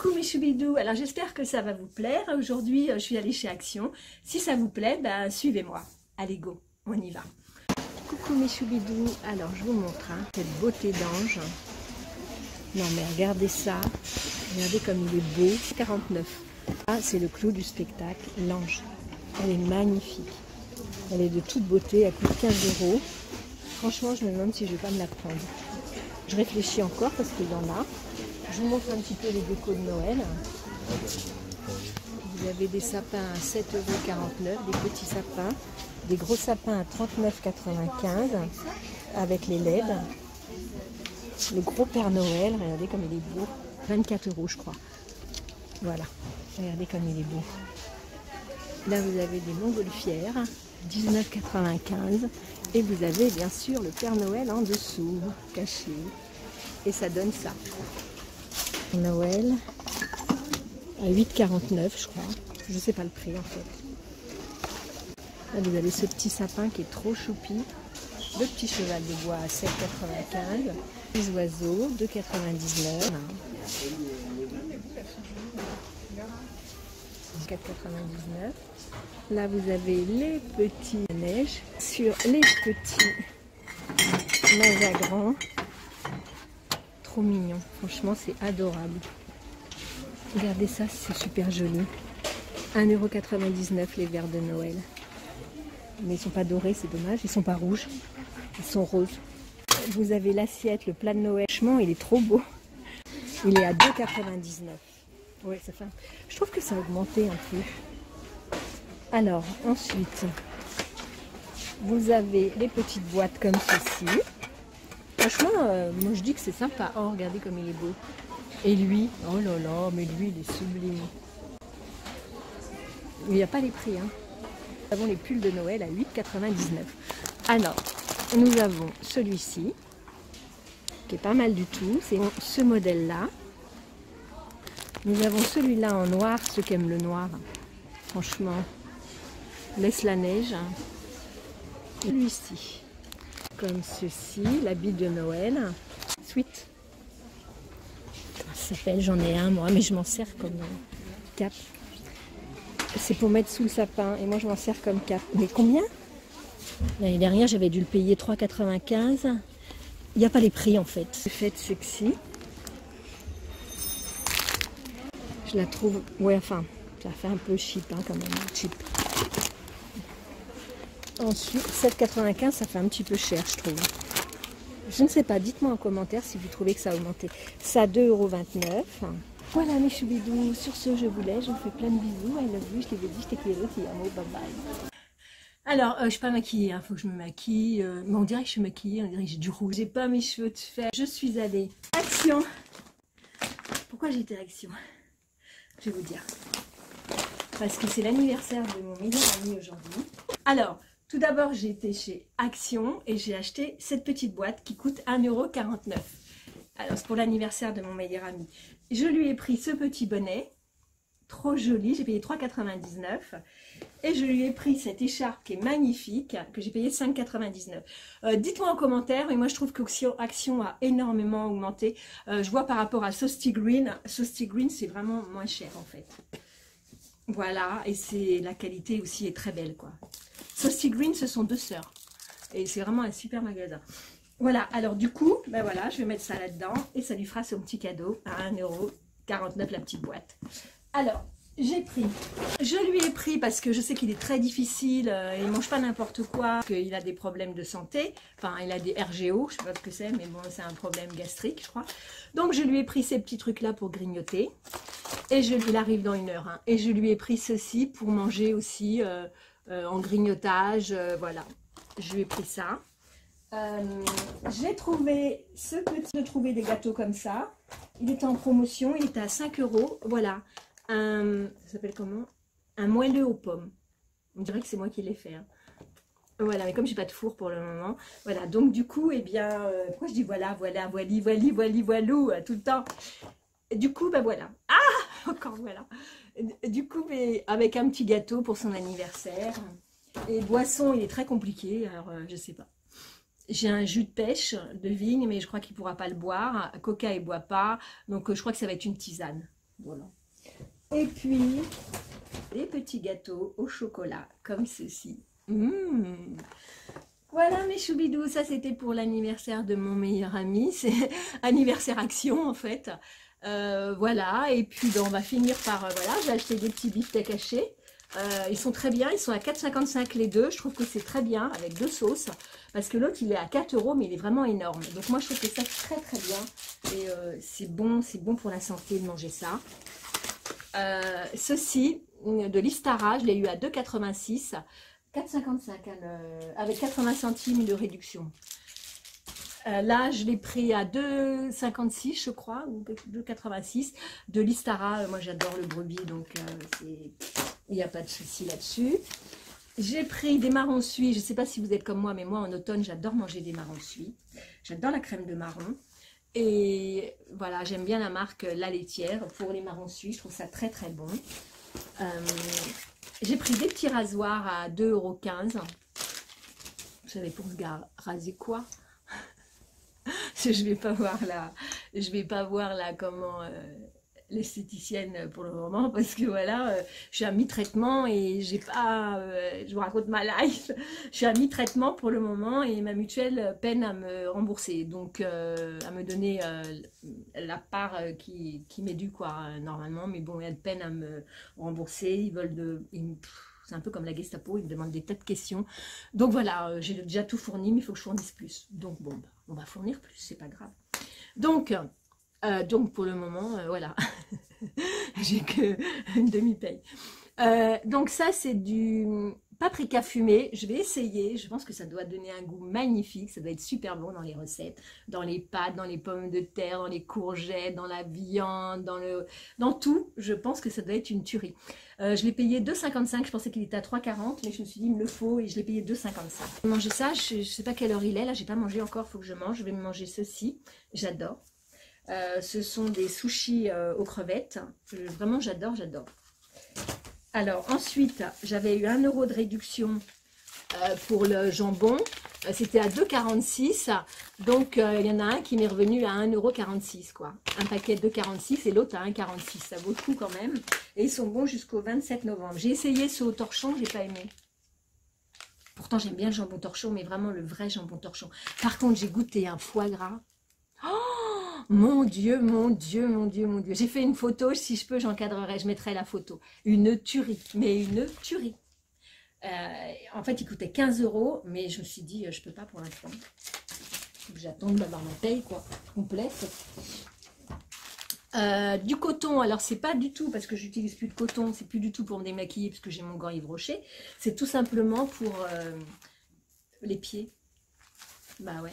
Coucou mes choubidous, alors j'espère que ça va vous plaire. Aujourd'hui, euh, je suis allée chez Action. Si ça vous plaît, ben, suivez-moi. Allez, go, on y va. Coucou mes choubidous, alors je vous montre hein, cette beauté d'ange. Non mais regardez ça, regardez comme il est beau. 49. Ah, c'est le clou du spectacle, l'ange. Elle est magnifique. Elle est de toute beauté, elle coûte 15 euros. Franchement, je me demande si je vais pas me la prendre. Je réfléchis encore parce qu'il y en a. Je vous montre un petit peu les décos de Noël. Vous avez des sapins à 7,49 euros, des petits sapins, des gros sapins à 39,95 avec les LED. Le gros Père Noël, regardez comme il est beau, 24 euros je crois. Voilà, regardez comme il est beau. Là vous avez des montgolfières, 19,95 et vous avez bien sûr le Père Noël en dessous, caché. Et ça donne ça. Noël à 8,49 je crois. Je ne sais pas le prix en fait. Là vous avez ce petit sapin qui est trop choupi. Le petit cheval de bois à 7,95. Les oiseaux, 2,99. 4,99. Là, vous avez les petits neiges sur les petits mazagrans. Mignon. Franchement, c'est adorable. Regardez ça, c'est super joli. 1,99€ les verres de Noël. Mais ils sont pas dorés, c'est dommage. Ils sont pas rouges. Ils sont roses. Vous avez l'assiette, le plat de Noël. Franchement, il est trop beau. Il est à 2,99. Oui, ça fait. Je trouve que ça a augmenté un peu. Alors, ensuite, vous avez les petites boîtes comme ceci. Franchement, euh, moi je dis que c'est sympa. Oh, regardez comme il est beau. Et lui, oh là là, mais lui, il est sublime. Il n'y a pas les prix. Hein. Nous avons les pulls de Noël à 8,99. Alors, nous avons celui-ci, qui est pas mal du tout. C'est ce modèle-là. Nous avons celui-là en noir, ceux qui aiment le noir. Franchement, laisse la neige. Celui-ci, comme ceci, l'habit de Noël. Sweet. Ça s'appelle, j'en ai un moi, mais je m'en sers comme cap. C'est pour mettre sous le sapin et moi je m'en sers comme cap. Mais combien? L'année dernière, j'avais dû le payer 3,95. Il n'y a pas les prix en fait. Fait sexy. Je la trouve, ouais, enfin, ça fait un peu cheap hein, quand même, cheap. Ensuite, 7,95, ça fait un petit peu cher, je trouve. Je ne sais pas, dites-moi en commentaire si vous trouvez que ça a augmenté. Ça, 2,29€. Voilà mes choubidous, sur ce je vous laisse, je vous fais plein de bisous, I love you, je t'ai dit, je t'ai bye bye. Alors, euh, je suis pas maquillée, il hein, faut que je me maquille, euh, mais on dirait que je suis maquillée, on dirait que j'ai du rouge. J'ai pas mes cheveux de fer, je suis allée. Action Pourquoi j'ai été action? Je vais vous dire. Parce que c'est l'anniversaire de mon meilleur ami aujourd'hui. Alors, tout d'abord, j'ai été chez Action et j'ai acheté cette petite boîte qui coûte 1,49€. Alors, c'est pour l'anniversaire de mon meilleur ami. Je lui ai pris ce petit bonnet, trop joli, j'ai payé 3,99€. Et je lui ai pris cette écharpe qui est magnifique, que j'ai payé 5,99€. Euh, Dites-moi en commentaire, et moi je trouve qu'Action Action a énormément augmenté. Euh, je vois par rapport à Saucy Green, Saucy Green c'est vraiment moins cher en fait. Voilà, et c'est la qualité aussi est très belle quoi. Saucy Green, ce sont deux sœurs. Et c'est vraiment un super magasin. Voilà, alors du coup, ben voilà, je vais mettre ça là-dedans. Et ça lui fera son petit cadeau à 1,49€ la petite boîte. Alors, j'ai pris. Je lui ai pris parce que je sais qu'il est très difficile, euh, il mange pas n'importe quoi, qu'il a des problèmes de santé. Enfin, il a des RGO, je sais pas ce que c'est, mais bon, c'est un problème gastrique, je crois. Donc, je lui ai pris ces petits trucs-là pour grignoter. Et je, il arrive dans une heure. Hein. et je lui ai pris ceci pour manger aussi. Euh, euh, en grignotage, euh, voilà. Je lui ai pris ça. Euh, j'ai trouvé ce petit, de trouver des gâteaux comme ça. Il était en promotion, il était à 5 euros. Voilà, un, ça s'appelle comment Un moelleux aux pommes. On dirait que c'est moi qui l'ai fait. Hein. Voilà, mais comme j'ai pas de four pour le moment, voilà. Donc du coup, eh bien, pourquoi je dis voilà, voilà, voili, voili, voili, voilou tout le temps. Du coup, ben voilà. Ah, encore voilà. Du coup, avec un petit gâteau pour son anniversaire. Et boisson, il est très compliqué, alors euh, je sais pas. J'ai un jus de pêche de vigne, mais je crois qu'il pourra pas le boire. Coca, il boit pas. Donc, euh, je crois que ça va être une tisane. Voilà. Et puis, des petits gâteaux au chocolat, comme ceci. Mmh. Voilà mes choubidous, ça c'était pour l'anniversaire de mon meilleur ami, c'est anniversaire action en fait. Euh, voilà, et puis ben, on va finir par, euh, voilà, j'ai acheté des petits beefsteaks hachés. Euh, ils sont très bien, ils sont à 4,55 les deux. Je trouve que c'est très bien avec deux sauces. Parce que l'autre, il est à 4 euros, mais il est vraiment énorme. Donc moi, je trouve que ça, très très bien. Et c'est bon, c'est bon pour la santé de manger ça. ceci, de l'Istara, je l'ai eu à 2,86. 4,55 avec 80 centimes de réduction. Euh, là, je l'ai pris à 2,56 je crois, ou 2,86 de l'Istara. Moi, j'adore le brebis, donc euh, il n'y a pas de souci là-dessus. J'ai pris des marrons suis. Je ne sais pas si vous êtes comme moi, mais moi, en automne, j'adore manger des marrons suis. J'adore la crème de marron. Et voilà, j'aime bien la marque La Laitière pour les marrons suis. Je trouve ça très, très bon. Euh, j'ai pris des petits rasoirs à 2,15€. Vous savez, pour raser quoi? Je vais pas voir là, je vais pas voir là comment euh, l'esthéticienne pour le moment parce que voilà, euh, je suis à mi-traitement et j'ai pas, euh, je vous raconte ma life, je suis à mi-traitement pour le moment et ma mutuelle peine à me rembourser, donc à me donner la part qui, qui m'est due quoi normalement, mais bon, elle peine à me rembourser, ils veulent de, c'est un peu comme la Gestapo, ils me demandent des tas de questions. Donc voilà, j'ai déjà tout fourni, mais il faut que je fournisse plus. Donc bon, bah, on va fournir plus, c'est pas grave. Donc, euh, donc pour le moment, euh, voilà, j'ai que une demi-paye. Euh, donc ça, c'est du paprika fumé. Je vais essayer. Je pense que ça doit donner un goût magnifique. Ça doit être super bon dans les recettes, dans les pâtes, dans les pommes de terre, dans les courgettes, dans la viande, dans le, dans tout. Je pense que ça doit être une tuerie. je l'ai payé 2,55. Je pensais qu'il était à 3,40, mais je me suis dit il me le faut et je l'ai payé 2,55. Manger ça. Je, ne sais pas quelle heure il est. Là, j'ai pas mangé encore. Faut que je mange. Je vais me manger ceci. J'adore. Euh, ce sont des sushis euh, aux crevettes. vraiment, j'adore, j'adore. Alors, ensuite, j'avais eu 1 euro de réduction euh, pour le jambon. C'était à 2,46. Donc, il y en a un qui m'est revenu à 1,46 quoi. Un paquet de 2,46 et l'autre à 1,46. Ça vaut le coup quand même. Et ils sont bons jusqu'au 27 novembre. J'ai essayé ce au torchon, j'ai pas aimé. Pourtant, j'aime bien le jambon torchon, mais vraiment le vrai jambon torchon. Par contre, j'ai goûté un foie gras. Mon Dieu, mon Dieu, mon Dieu, mon Dieu. J'ai fait une photo, si je peux, j'encadrerai, je mettrai la photo. Une tuerie, mais une tuerie. Euh, en fait, il coûtait 15 euros, mais je me suis dit, euh, je peux pas pour l'instant. J'attends d'avoir ma paye, quoi, complète. Euh, du coton, alors c'est pas du tout parce que j'utilise plus de coton, c'est plus du tout pour me démaquiller parce que j'ai mon gant Yves Rocher. C'est tout simplement pour les pieds. Bah ouais.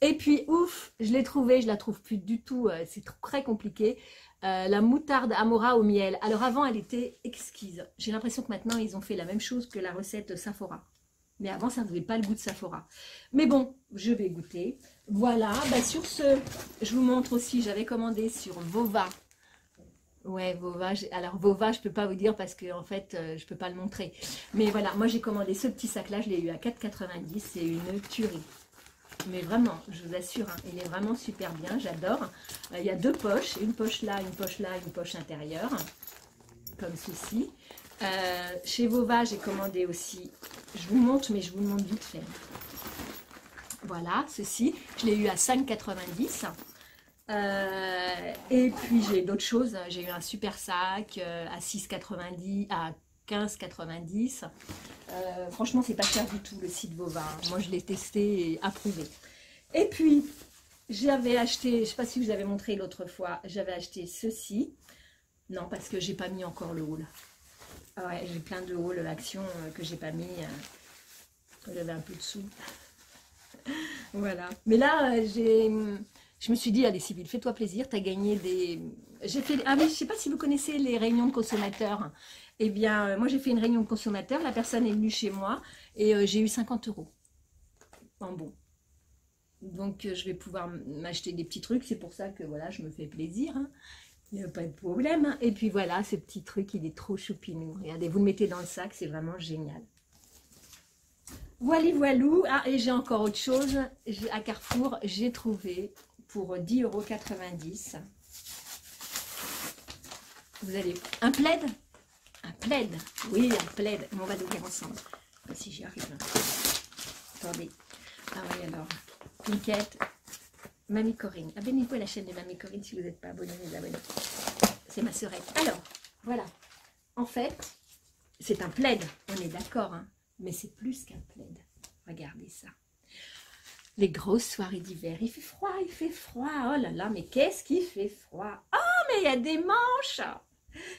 Et puis, ouf, je l'ai trouvé, je la trouve plus du tout, euh, c'est très compliqué. Euh, la moutarde Amora au miel. Alors avant, elle était exquise. J'ai l'impression que maintenant, ils ont fait la même chose que la recette Saphora. Mais avant, ça n'avait pas le goût de Saphora. Mais bon, je vais goûter. Voilà, bah sur ce, je vous montre aussi, j'avais commandé sur Vova. Ouais, Vova. Alors Vova, je peux pas vous dire parce que en fait, euh, je peux pas le montrer. Mais voilà, moi j'ai commandé ce petit sac-là, je l'ai eu à 4,90. C'est une tuerie. Mais vraiment, je vous assure, hein, il est vraiment super bien, j'adore. Euh, il y a deux poches, une poche là, une poche là, une poche intérieure, comme ceci. Euh, chez Vova, j'ai commandé aussi, je vous montre, mais je vous le montre vite fait. Voilà, ceci, je l'ai eu à 5,90. Euh, et puis j'ai d'autres choses, j'ai eu un super sac à 6,90, à 15,90. Euh, franchement, c'est pas cher du tout le site Bovin. Moi, je l'ai testé et approuvé. Et puis, j'avais acheté, je sais pas si vous avez montré l'autre fois, j'avais acheté ceci. Non, parce que j'ai pas mis encore le haul. Ah ouais, j'ai plein de haul action euh, que j'ai pas mis. Euh, j'avais un peu de sous. voilà. Mais là, j'ai je me suis dit, allez Sybille, fais-toi plaisir, tu as gagné des... J'ai fait... Ah oui, je sais pas si vous connaissez les réunions de consommateurs. Eh bien, euh, moi j'ai fait une réunion de consommateurs, la personne est venue chez moi et euh, j'ai eu 50 euros en bon. Donc euh, je vais pouvoir m'acheter des petits trucs, c'est pour ça que voilà, je me fais plaisir. Hein. Il n'y a pas de problème. Hein. Et puis voilà, ce petit truc, il est trop choupinou. Regardez, vous le mettez dans le sac, c'est vraiment génial. Voilà, voilou. Ah, et j'ai encore autre chose. À Carrefour, j'ai trouvé pour 10,90 euros vous allez... Un plaid? Un plaid? Oui, un plaid. On va l'ouvrir ensemble. si j'y arrive. Attendez. Ah oui, alors. Piquette. Mamie Corinne. Abonnez-vous à la chaîne de Mamie Corinne si vous n'êtes pas abonné. C'est ma sœurette. Alors, voilà. En fait, c'est un plaid. On est d'accord, hein mais c'est plus qu'un plaid. Regardez ça. Les grosses soirées d'hiver. Il fait froid, il fait froid. Oh là là, mais qu'est-ce qu'il fait froid. Oh, mais il y a des manches.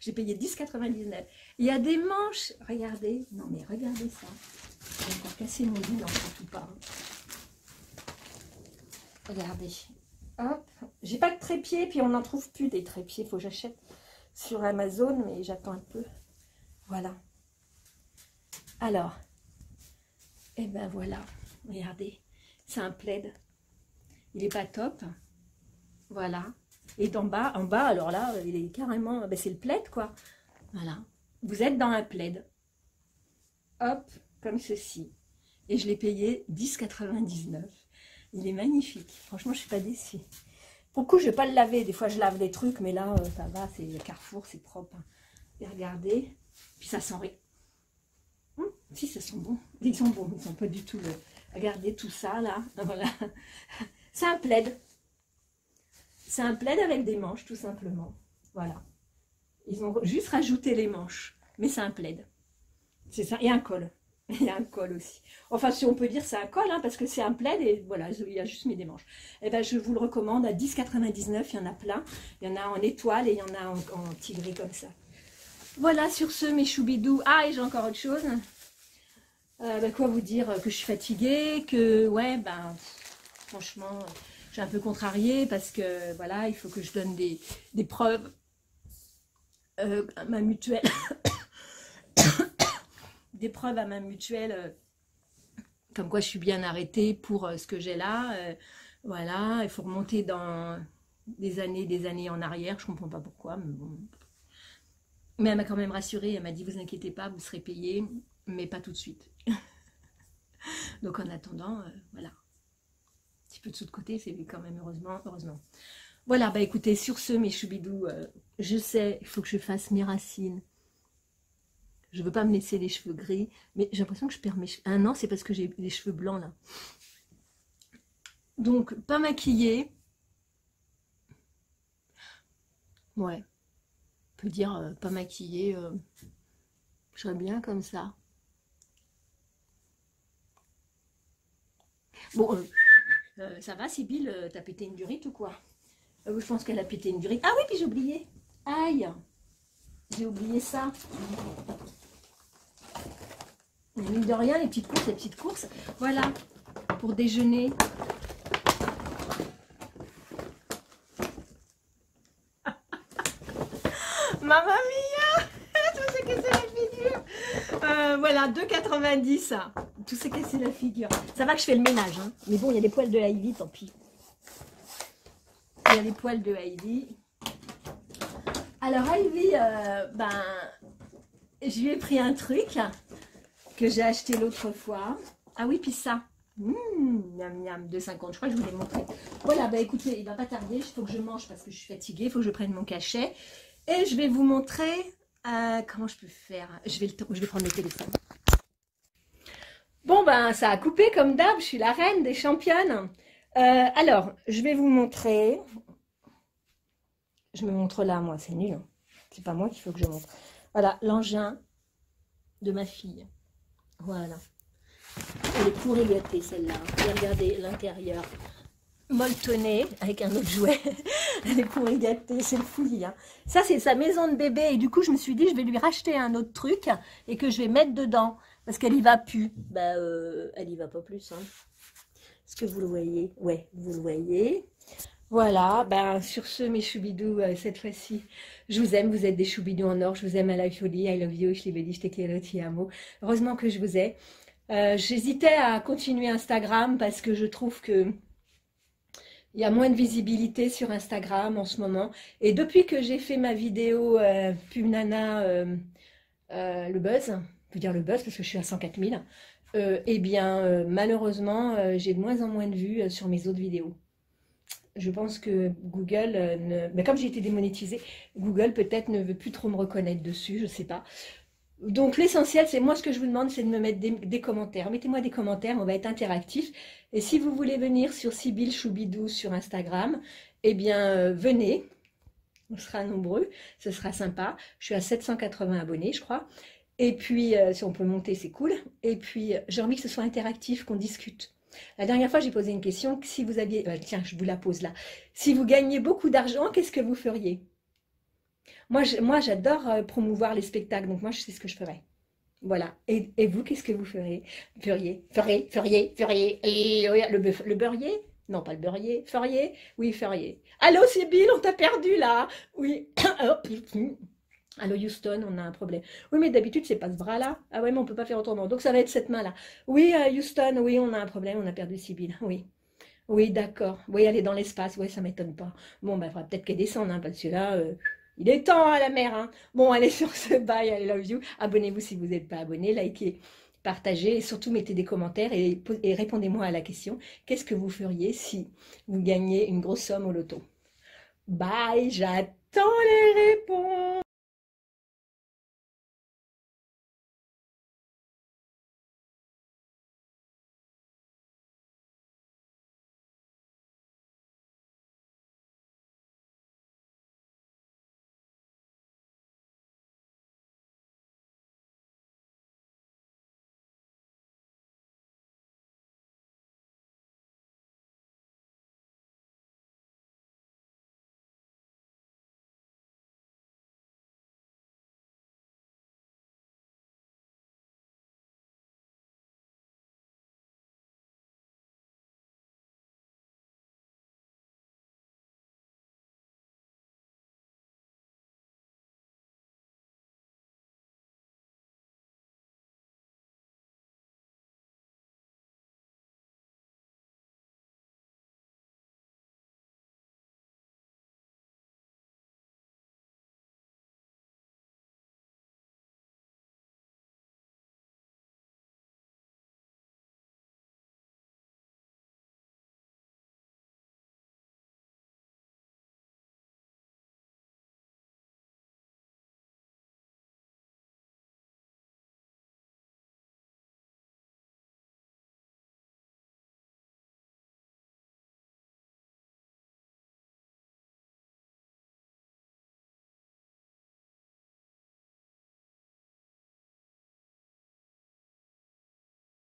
J'ai payé 10,99. Il y a des manches. Regardez. Non, mais regardez ça. Je vais encore casser mon lit, surtout pas. Regardez. Hop. J'ai pas de trépied, puis on n'en trouve plus des trépieds. Faut que j'achète sur Amazon, mais j'attends un peu. Voilà. Alors, eh ben voilà, regardez, c'est un plaid. Il n'est pas top. Voilà. Et d'en bas, en bas, alors là, il est carrément, ben c'est le plaid quoi. Voilà. Vous êtes dans un plaid. Hop, comme ceci. Et je l'ai payé 10,99. Il est magnifique. Franchement, je ne suis pas déçue. Pour le coup, je ne vais pas le laver. Des fois, je lave des trucs, mais là, euh, ça va. C'est Carrefour, c'est propre. Et regardez. Puis ça sent si, ça sent bon. Ils sont bons, ils sont pas du tout... Le... Regardez tout ça, là. Voilà. C'est un plaid. C'est un plaid avec des manches, tout simplement. Voilà. Ils ont juste rajouté les manches. Mais c'est un plaid. C'est ça. Et un col. Il y a un col aussi. Enfin, si on peut dire c'est un col, hein, parce que c'est un plaid et voilà, il y a juste mis des manches. Eh ben, je vous le recommande à 10,99. Il y en a plein. Il y en a en étoile et il y en a en, en tigré comme ça. Voilà, sur ce, mes choubidous. Ah, et j'ai encore autre chose. Euh, bah, quoi vous dire que je suis fatiguée, que ouais, ben franchement, j'ai un peu contrarié parce que voilà, il faut que je donne des, preuves euh, à ma mutuelle, des preuves à ma mutuelle, euh, comme quoi je suis bien arrêtée pour ce que j'ai là. voilà, il faut remonter dans des années, des années en arrière. Je comprends pas pourquoi, mais bon. Mais elle m'a quand même rassurée. Elle m'a dit vous inquiétez pas, vous serez payé, mais pas tout de suite. Donc en attendant, euh, voilà. Un petit peu de sous de côté, c'est quand même heureusement, heureusement. Voilà, bah écoutez, sur ce, mes choubidous, euh, je sais, il faut que je fasse mes racines. Je veux pas me laisser les cheveux gris, mais j'ai l'impression que je perds mes cheveux. Ah non, c'est parce que j'ai les cheveux blancs là. Donc, pas maquillée. Ouais. On peut dire euh, pas maquillée. je serais bien comme ça. Bon, euh, euh, ça va, Sybille, euh, t'as pété une durite ou quoi Je pense qu'elle a pété une durite. Ah oui, puis j'ai oublié. Aïe J'ai oublié ça. Mais mine de rien, les petites courses, les petites courses. Voilà, pour déjeuner. Mamma mia Tout c'est que c'est la figure Voilà, 2,90 tout s'est cassé la figure. Ça va que je fais le ménage, hein. mais bon, il y a les poils de Heidi, tant pis. Il y a les poils de Heidi. Alors Ivy, euh, ben, je lui ai pris un truc que j'ai acheté l'autre fois. Ah oui, puis ça. Mmh, miam miam, 2,50. Je crois que je vous l'ai montré. Voilà, bah écoutez, il va pas tarder. Il faut que je mange parce que je suis fatiguée. Il faut que je prenne mon cachet. Et je vais vous montrer euh, comment je peux faire. Je vais, le, je vais prendre le téléphone. Bon, ben, ça a coupé comme d'hab. Je suis la reine des championnes. Euh, alors, je vais vous montrer. Je me montre là, moi. C'est nul. Hein. C'est pas moi qu'il faut que je montre. Voilà, l'engin de ma fille. Voilà. Elle est pourrie gâtée, celle-là. Regardez l'intérieur. Molletonné avec un autre jouet. Elle est pourrie gâtée, c'est le fouillis. Hein. Ça, c'est sa maison de bébé. Et du coup, je me suis dit, je vais lui racheter un autre truc et que je vais mettre dedans. Parce qu'elle y va plus. Bah, euh, elle y va pas plus. Hein. Est-ce que vous le voyez? Ouais, vous le voyez. Voilà, ben, sur ce, mes choubidous, euh, cette fois-ci, je vous aime, vous êtes des choubidous en or, je vous aime à la folie, I love you, je l'ai dit, je t'ai amo. Heureusement que je vous ai. Euh, j'hésitais à continuer Instagram parce que je trouve que il y a moins de visibilité sur Instagram en ce moment. Et depuis que j'ai fait ma vidéo euh, Pub Nana le buzz, dire le buzz parce que je suis à 104 000, euh, eh bien, euh, malheureusement, euh, j'ai de moins en moins de vues sur mes autres vidéos. je pense que Google, euh, ne... mais comme j'ai été démonétisée, Google peut-être ne veut plus trop me reconnaître dessus, je ne sais pas. Donc l'essentiel, c'est moi ce que je vous demande, c'est de me mettre des, commentaires. Mettez-moi des commentaires, on va être interactif. Et si vous voulez venir sur Sibyl Choubidou sur Instagram, eh bien euh, venez, on sera nombreux, ce sera sympa. Je suis à 780 abonnés, je crois. Et puis, euh, si on peut monter, c'est cool. Et puis, j'ai envie que ce soit interactif, qu'on discute. La dernière fois, j'ai posé une question. Si vous aviez, euh, tiens, je vous la pose là. Si vous gagnez beaucoup d'argent, qu'est-ce que vous feriez? Moi, moi, j'adore euh, promouvoir les spectacles, donc moi, je sais ce que je ferais. Voilà. Et, vous, qu'est-ce que vous feriez? Feriez, feriez, feriez, feriez. Le, beurrier? Non, pas le beurrier. Feriez? Oui, feriez. Allô, Bill, on t'a perdu là. Oui. Allô Houston, on a un problème. Oui, mais d'habitude, c'est pas ce bras-là. Ah ouais, mais on peut pas faire autrement. Donc, ça va être cette main-là. Oui, euh, Houston, oui, on a un problème, on a perdu Sibyl. Oui. Oui, d'accord. Oui, elle est dans l'espace. Oui, ça m'étonne pas. Bon, bah, il faudra peut-être qu'elle descende, hein, parce que là, euh, il est temps à la mer. Hein. Bon, allez sur ce bye, I love you. Abonnez-vous si vous n'êtes pas abonné, likez, partagez et surtout mettez des commentaires et, et répondez-moi à la question. Qu'est-ce que vous feriez si vous gagnez une grosse somme au loto? Bye, j'attends les réponses.